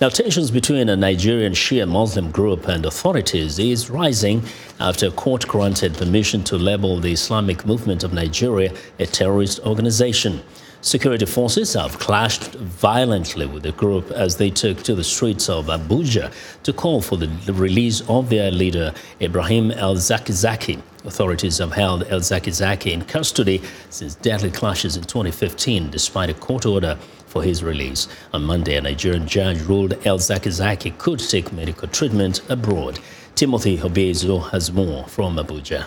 Now, tensions between a Nigerian Shia Muslim group and authorities is rising after a court granted permission to label the Islamic Movement of Nigeria a terrorist organization. Security forces have clashed violently with the group as they took to the streets of Abuja to call for the release of their leader, Ibrahim El Zakzaky. Authorities have held El Zakzaky in custody since deadly clashes in 2015, despite a court order for his release. On Monday, a Nigerian judge ruled El Zakzaky could seek medical treatment abroad. Timothy Obiezu has more from Abuja.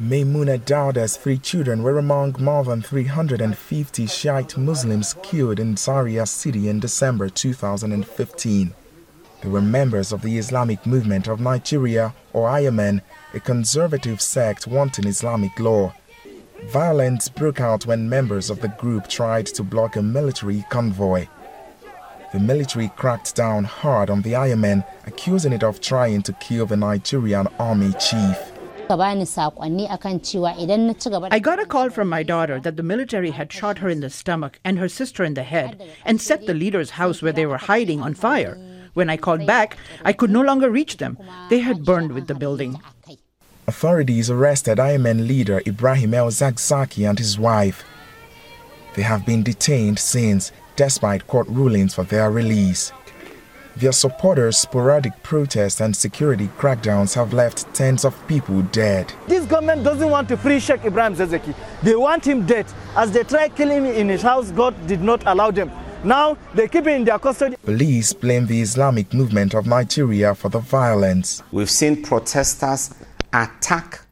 Maimuna Dauda's three children were among more than 350 Shiite Muslims killed in Zaria city in December 2015. They were members of the Islamic Movement of Nigeria, or IMN, a conservative sect wanting Islamic law. Violence broke out when members of the group tried to block a military convoy. The military cracked down hard on the IMN, accusing it of trying to kill the Nigerian army chief. I got a call from my daughter that the military had shot her in the stomach and her sister in the head and set the leader's house where they were hiding on fire. When I called back, I could no longer reach them. They had burned with the building. Authorities arrested IMN leader Ibrahim El Zakzaky and his wife. They have been detained since, despite court rulings for their release. Their supporters' sporadic protests and security crackdowns have left tens of people dead. This government doesn't want to free Sheikh Ibrahim Zakzaky. They want him dead. As they tried killing him in his house, God did not allow them. Now they keep him in their custody. Police blame the Islamic movement of Nigeria for the violence. We've seen protesters attack,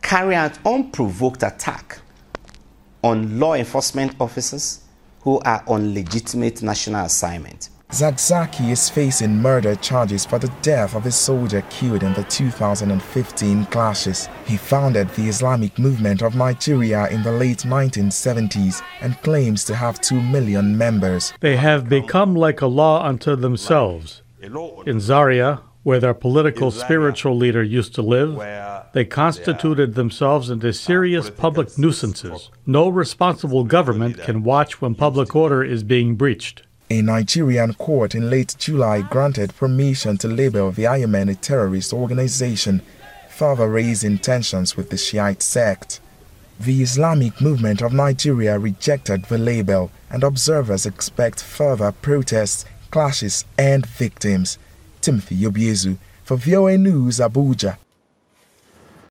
carry out unprovoked attack on law enforcement officers, who are on legitimate national assignment. Zakzaky is facing murder charges for the death of a soldier killed in the 2015 clashes. He founded the Islamic movement of Nigeria in the late 1970s and claims to have 2 million members. They have become like a law unto themselves. In Zaria, where their political spiritual leader used to live, they constituted themselves into serious public nuisances. No responsible government can watch when public order is being breached. A Nigerian court in late July granted permission to label the IMN a terrorist organization, further raising tensions with the Shiite sect. The Islamic movement of Nigeria rejected the label, and observers expect further protests, clashes, and victims. Timothy Obiezu for VOA News, Abuja.